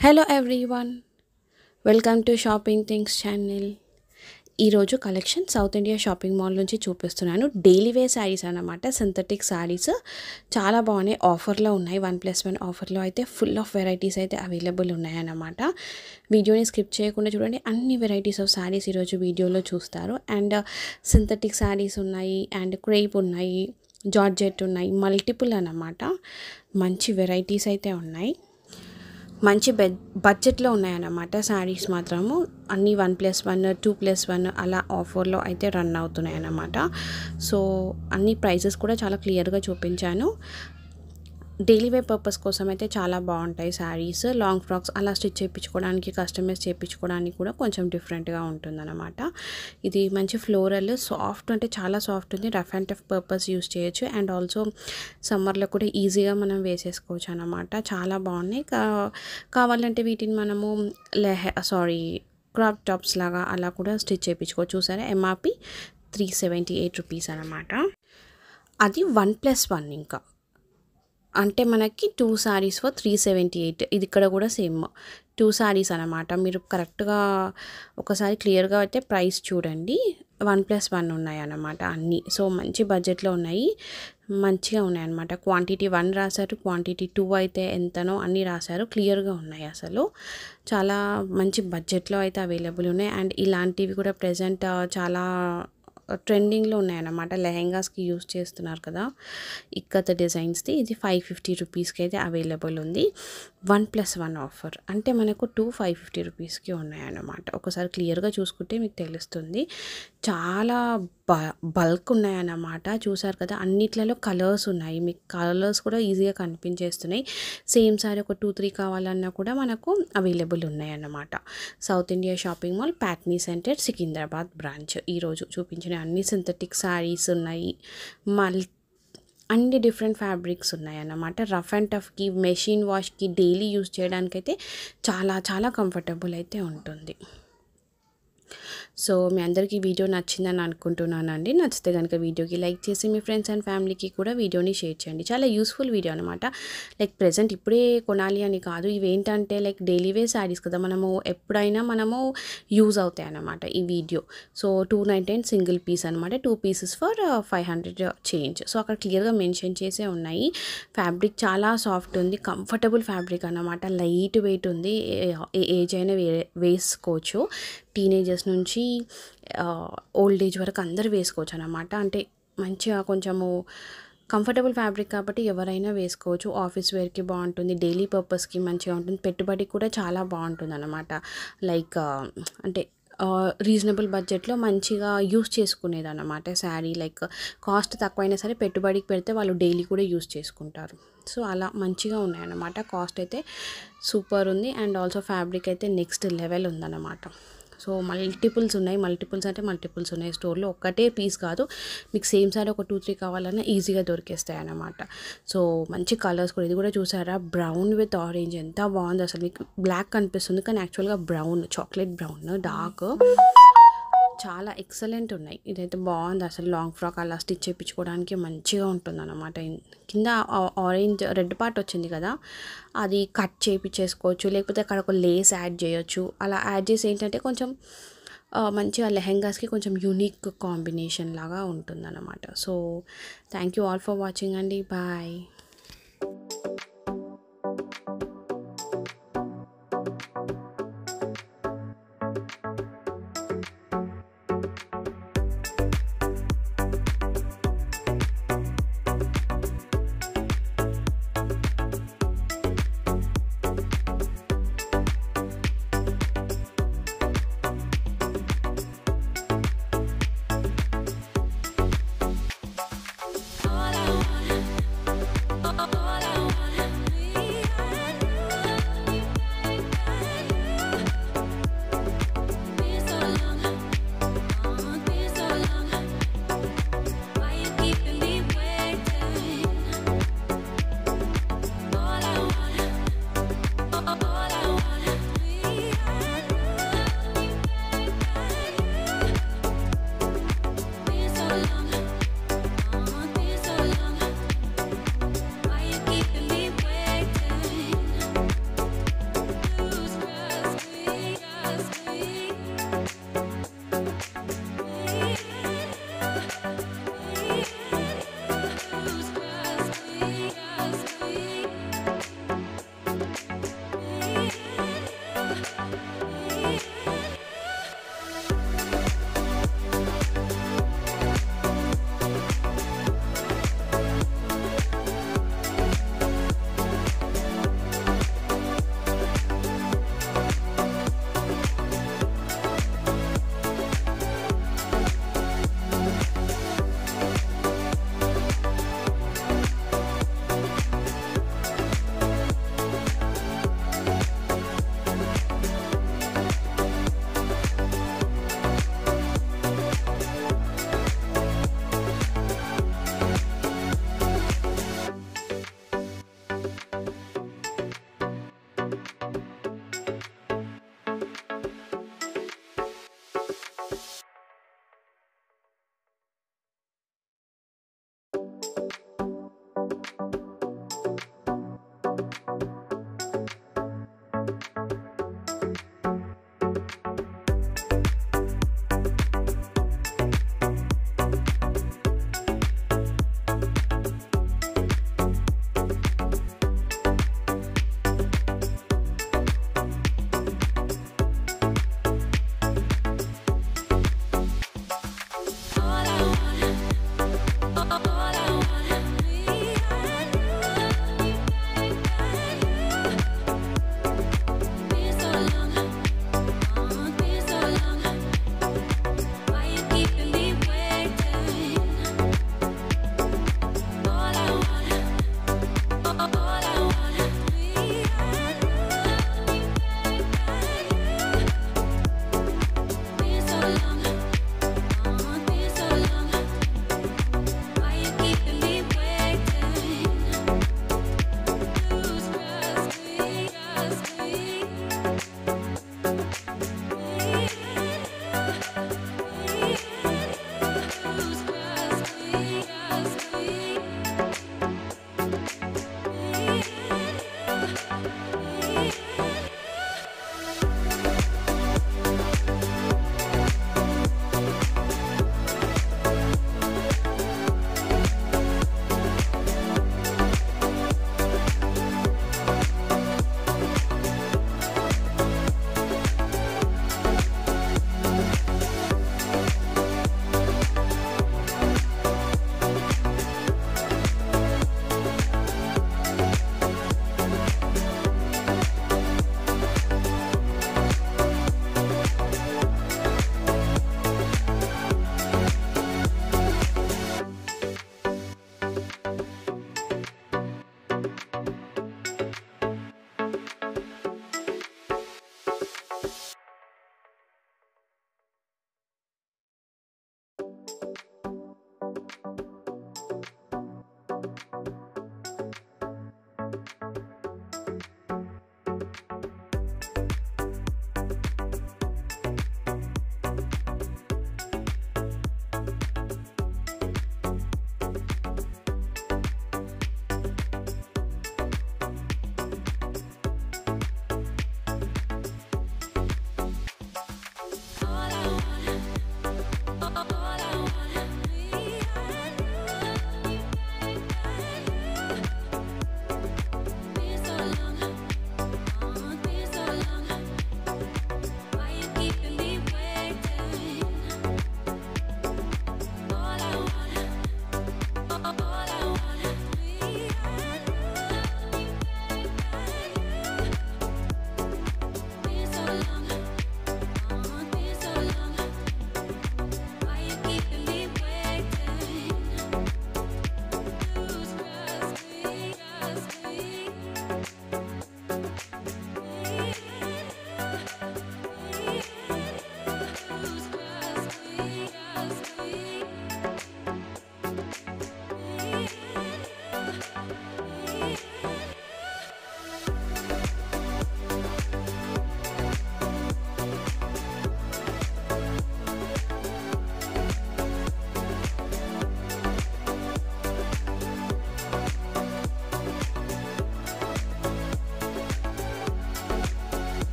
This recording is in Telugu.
Hello everyone welcome to shopping things channel ఈరోజు collection south India shopping mall నుంచి చూపిస్తున్నాను. డైలీ వేర్ శారీస్ అన్నమాట. సింథటిక్ శారీస్ చాలా బాగున్నాయి. ఆఫర్లో ఉన్నాయి. వన్ ప్లస్ వన్ ఆఫర్లో అయితే ఫుల్ ఆఫ్ వెరైటీస్ అయితే అవైలబుల్ ఉన్నాయన్నమాట వీడియోని స్కిప్ చేయకుండా చూడండి. అన్ని వెరైటీస్ ఆఫ్ శారీస్ ఈరోజు వీడియోలో చూస్తారు. అండ్ సింథటిక్ శారీస్ ఉన్నాయి. అండ్ క్రేప్ ఉన్నాయి. జార్జెట్ ఉన్నాయి. మల్టిపుల్ అన్నమాట. మంచి వెరైటీస్ అయితే ఉన్నాయి. మంచి బె బడ్జెట్లో ఉన్నాయన్నమాట శారీస్ మాత్రము. అన్నీ one plus one two plus one అలా ఆఫర్లో అయితే రన్ అవుతున్నాయి అన్నమాట సో అన్ని ప్రైజెస్ కూడా చాలా క్లియర్గా చూపించాను. డైలీ వేర్ పర్పస్ కోసం అయితే చాలా బాగుంటాయి శారీస్. లాంగ్ ఫ్రాక్స్ అలా స్టిచ్ చేయించుకోవడానికి కస్టమైజ్ చేయించుకోవడానికి కూడా కొంచెం డిఫరెంట్గా ఉంటుందన్నమాట. ఇది మంచి ఫ్లోరల్ సాఫ్ట్ అంటే చాలా సాఫ్ట్ ఉంది. Rough and tough purpose use చేయొచ్చు. అండ్ ఆల్సో సమ్మర్లో కూడా ఈజీగా మనం వేసేసుకోవచ్చు అనమాట చాలా బాగున్నాయి. కా- కావాలంటే వీటిని మనము లెహ సారీ క్రాప్ టాప్స్ లాగా అలా కూడా స్టిచ్ చేయించుకోవచ్చు. చూసారా? MRP three seventy eight rupees అనమాట అది వన్ ప్లస్ వన్ ఇంకా. అంటే మనకి two saris for three seventy eight. ఇది ఇక్కడ కూడా సేమ్. టూ సారీస్ అనమాట మీరు కరెక్ట్గా ఒకసారి క్లియర్గా అయితే ప్రైస్ చూడండి. వన్ ప్లస్ వన్ ఉన్నాయి అన్నమాట అన్నీ. సో మంచి బడ్జెట్లో ఉన్నాయి. మంచిగా ఉన్నాయి అనమాట క్వాంటిటీ వన్ రాశారు క్వాంటిటీ టూ అయితే ఎంతనో అన్నీ రాశారు. క్లియర్గా ఉన్నాయి అసలు. చాలా మంచి బడ్జెట్లో అయితే అవైలబుల్ ఉన్నాయి. అండ్ ఇలాంటివి కూడా ప్రజెంట్ చాలా ట్రెండింగ్లో ఉన్నాయన్నమాట. లెహెంగాస్కి యూస్ చేస్తున్నారు కదా. ఇక్కత డిజైన్స్ది ఇది ఫైవ్ ఫిఫ్టీ రూపీస్కి అయితే అవైలబుల్ ఉంది. One plus one offer. అంటే మనకు టూ ఫైవ్ ఫిఫ్టీ రూపీస్కి ఉన్నాయన్నమాట. ఒకసారి క్లియర్గా చూసుకుంటే మీకు తెలుస్తుంది. చాలా బ బల్క్ ఉన్నాయన్నమాట. చూసారు కదా అన్నిట్లలో కలర్స్ ఉన్నాయి. మీకు కలర్స్ కూడా ఈజీగా కనిపించేస్తున్నాయి. సేమ్ సారీ ఒక టూ త్రీ కావాలన్నా కూడా మనకు అవైలబుల్ ఉన్నాయన్నమాట. South India shopping mall Patny centre Secunderabad branch. ఈరోజు చూపించిన అన్ని సింథటిక్ శారీస్ ఉన్నాయి. మల్ అన్ని డిఫరెంట్ ఫ్యాబ్రిక్స్ ఉన్నాయి అన్నమాట రఫ్ అండ్ టఫ్కి మెషిన్ వాష్కి డైలీ యూస్ చేయడానికైతే చాలా చాలా కంఫర్టబుల్ అయితే ఉంటుంది. సో మీ అందరికీ వీడియో నచ్చిందని అనుకుంటున్నానండి. నచ్చితే కనుక వీడియోకి లైక్ చేసి మీ ఫ్రెండ్స్ అండ్ ఫ్యామిలీకి కూడా వీడియోని షేర్ చేయండి. చాలా యూస్ఫుల్ వీడియో అనమాట లైక్ ప్రజెంట్ ఇప్పుడే కొనాలి అని కాదు ఇవి ఏంటంటే లైక్ డైలీ వేర్ శారీస్ కదా మనము ఎప్పుడైనా మనము యూజ్ అవుతాయి అన్నమాట ఈ video. So two ninety nine single piece అనమాట two pieces for five hundred change. So అక్కడ క్లియర్గా మెన్షన్ చేసే ఉన్నాయి. ఫ్యాబ్రిక్ చాలా సాఫ్ట్ ఉంది కంఫర్టబుల్ ఫ్యాబ్రిక్ అన్నమాట. లైట్ వెయిట్ ఉంది ఏ ఏజ్ అయినా వే వేసుకోవచ్చు. టీనేజర్స్ నుంచి ఓల్డ్ ఏజ్ వరకు అందరు వేసుకోవచ్చు అనమాట అంటే మంచిగా కొంచెము కంఫర్టబుల్ ఫ్యాబ్రిక్ కాబట్టి ఎవరైనా వేసుకోవచ్చు. ఆఫీస్ వేర్కి బాగుంటుంది డైలీ పర్పస్కి మంచిగా ఉంటుంది. పెట్టుబడి కూడా చాలా బాగుంటుంది అనమాట లైక్ అంటే రీజనబుల్ బడ్జెట్లో మంచిగా యూస్ చేసుకునేది అనమాట శారీ. లైక్ కాస్ట్ తక్కువైనా సరే పెట్టుబడికి పెడితే వాళ్ళు డైలీ కూడా యూస్ చేసుకుంటారు. సో అలా మంచిగా ఉన్నాయన్నమాట. కాస్ట్ అయితే సూపర్ ఉంది అండ్ ఆల్సో ఫ్యాబ్రిక్ అయితే నెక్స్ట్ లెవెల్ ఉందన్నమాట. సో మల్టిపుల్స్ ఉన్నాయి. మల్టిపుల్స్ అంటే మల్టిపుల్స్ ఉన్నాయి. స్టోర్లో ఒక్కటే పీస్ కాదు. మీకు సేమ్ సారీ ఒక టూ త్రీ కావాలన్నా ఈజీగా దొరికేస్తాయి అన్నమాట సో మంచి కలర్స్ కూడా. ఇది కూడా చూసారా? Brown with orange. ఎంత బాగుంది అసలు. మీకు బ్లాక్ కనిపిస్తుంది కానీ యాక్చువల్గా బ్రౌన్ చాక్లెట్ బ్రౌన్ డార్క్. చాలా ఎక్సలెంట్ ఉన్నాయి. ఇదైతే బాగుంది. అసలు లాంగ్ ఫ్రాక్ అలా స్టిచ్ చేయించుకోవడానికి మంచిగా ఉంటుంది అనమాట కింద ఆరెంజ్ రెడ్ పార్ట్ వచ్చింది కదా అది కట్ చేయించేసుకోవచ్చు. లేకపోతే అక్కడ ఒక లేస్ యాడ్ చేయొచ్చు. అలా యాడ్ చేసి ఏంటంటే కొంచెం మంచిగా లెహెంగాస్కి కొంచెం యూనిక్ కాంబినేషన్ లాగా ఉంటుందన్నమాట. So thank you all for watching అండి. బాయ్.